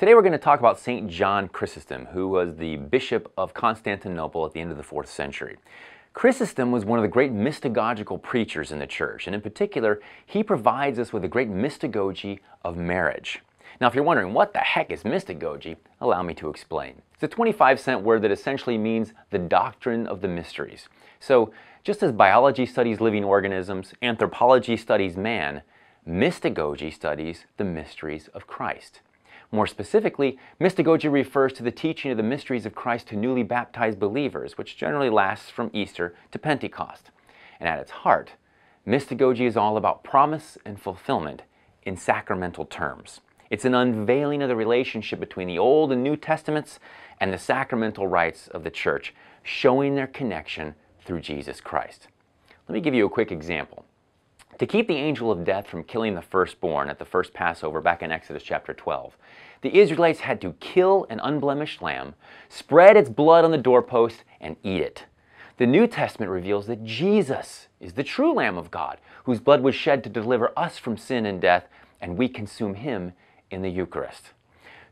Today we're going to talk about St. John Chrysostom, who was the Bishop of Constantinople at the end of the 4th century. Chrysostom was one of the great mystagogical preachers in the church, and in particular, he provides us with a great mystagogy of marriage. Now, if you're wondering what the heck is mystagogy, allow me to explain. It's a 25 cent word that essentially means the doctrine of the mysteries. So, just as biology studies living organisms, anthropology studies man, mystagogy studies the mysteries of Christ. More specifically, mystagogy refers to the teaching of the mysteries of Christ to newly baptized believers, which generally lasts from Easter to Pentecost. And at its heart, mystagogy is all about promise and fulfillment in sacramental terms. It's an unveiling of the relationship between the Old and New Testaments and the sacramental rites of the church, showing their connection through Jesus Christ. Let me give you a quick example. To keep the angel of death from killing the firstborn at the first Passover back in Exodus chapter 12, the Israelites had to kill an unblemished lamb, spread its blood on the doorpost, and eat it. The New Testament reveals that Jesus is the true Lamb of God, whose blood was shed to deliver us from sin and death, and we consume him in the Eucharist.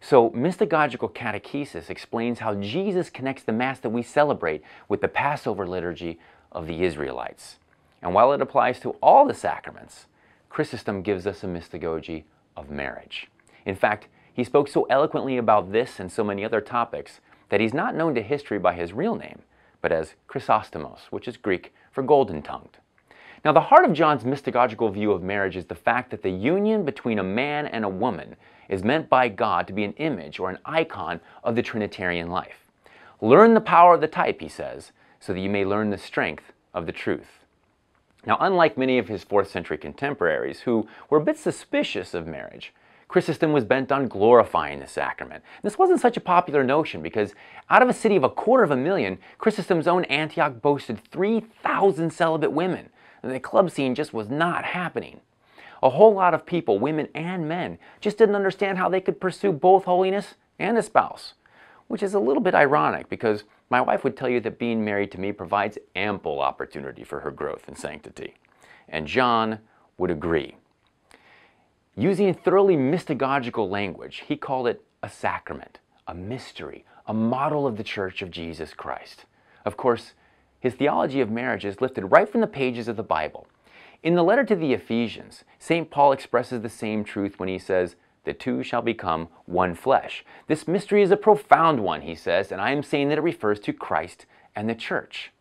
So, mystagogical catechesis explains how Jesus connects the Mass that we celebrate with the Passover liturgy of the Israelites. And while it applies to all the sacraments, Chrysostom gives us a mystagogy of marriage. In fact, he spoke so eloquently about this and so many other topics that he's not known to history by his real name, but as Chrysostomos, which is Greek for golden tongued. Now, the heart of John's mystagogical view of marriage is the fact that the union between a man and a woman is meant by God to be an image or an icon of the Trinitarian life. Learn the power of the type, he says, so that you may learn the strength of the truth. Now, unlike many of his 4th century contemporaries who were a bit suspicious of marriage, Chrysostom was bent on glorifying the sacrament. This wasn't such a popular notion because out of a city of a quarter of a million, Chrysostom's own Antioch boasted 3,000 celibate women. And the club scene just was not happening. A whole lot of people, women and men, just didn't understand how they could pursue both holiness and a spouse, which is a little bit ironic because my wife would tell you that being married to me provides ample opportunity for her growth and sanctity. And John would agree. Using thoroughly mystagogical language, he called it a sacrament, a mystery, a model of the Church of Jesus Christ. Of course, his theology of marriage is lifted right from the pages of the Bible. In the letter to the Ephesians, St. Paul expresses the same truth when he says, the two shall become one flesh. This mystery is a profound one, he says, and I am saying that it refers to Christ and the church.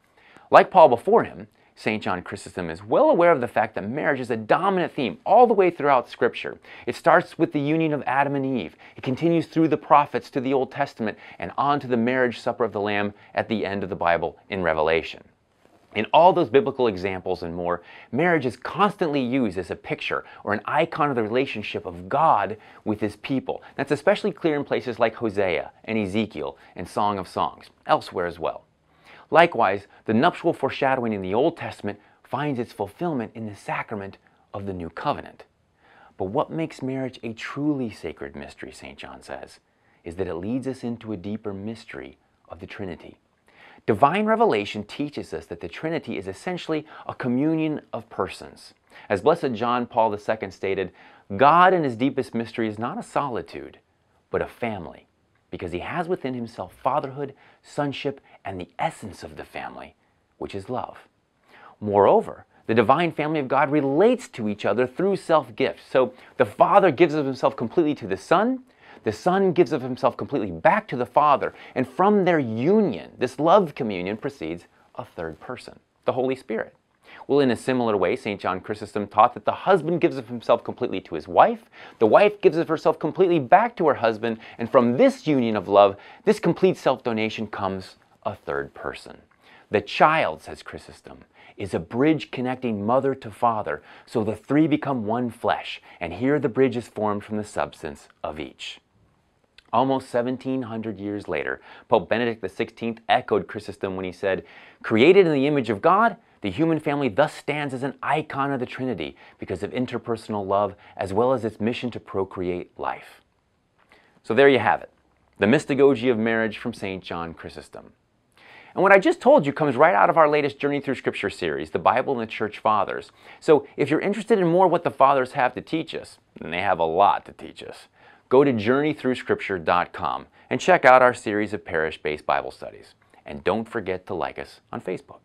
Like Paul before him, St. John Chrysostom is well aware of the fact that marriage is a dominant theme all the way throughout Scripture. It starts with the union of Adam and Eve. It continues through the prophets to the Old Testament and on to the marriage supper of the Lamb at the end of the Bible in Revelation. In all those biblical examples and more, marriage is constantly used as a picture or an icon of the relationship of God with his people. That's especially clear in places like Hosea and Ezekiel and Song of Songs, elsewhere as well. Likewise, the nuptial foreshadowing in the Old Testament finds its fulfillment in the sacrament of the New Covenant. But what makes marriage a truly sacred mystery, St. John says, is that it leads us into a deeper mystery of the Trinity. Divine revelation teaches us that the Trinity is essentially a communion of persons. As Blessed John Paul II stated, God in his deepest mystery is not a solitude, but a family, because he has within himself fatherhood, sonship, and the essence of the family, which is love. Moreover, the divine family of God relates to each other through self gift. So the Father gives of himself completely to the Son, the Son gives of himself completely back to the Father, and from their union, this love communion, proceeds a third person, the Holy Spirit. Well, in a similar way, St. John Chrysostom taught that the husband gives of himself completely to his wife, the wife gives of herself completely back to her husband, and from this union of love, this complete self donation comes a third person. The child, says Chrysostom, is a bridge connecting mother to father, so the three become one flesh, and here the bridge is formed from the substance of each. Almost 1700 years later, Pope Benedict XVI echoed Chrysostom when he said, Created in the image of God, the human family thus stands as an icon of the Trinity because of interpersonal love as well as its mission to procreate life. So there you have it, the mystagogy of marriage from St. John Chrysostom. And what I just told you comes right out of our latest Journey Through Scripture series, the Bible and the Church Fathers. So if you're interested in more what the Fathers have to teach us, and they have a lot to teach us, go to journeythroughscripture.com and check out our series of parish-based Bible studies. And don't forget to like us on Facebook.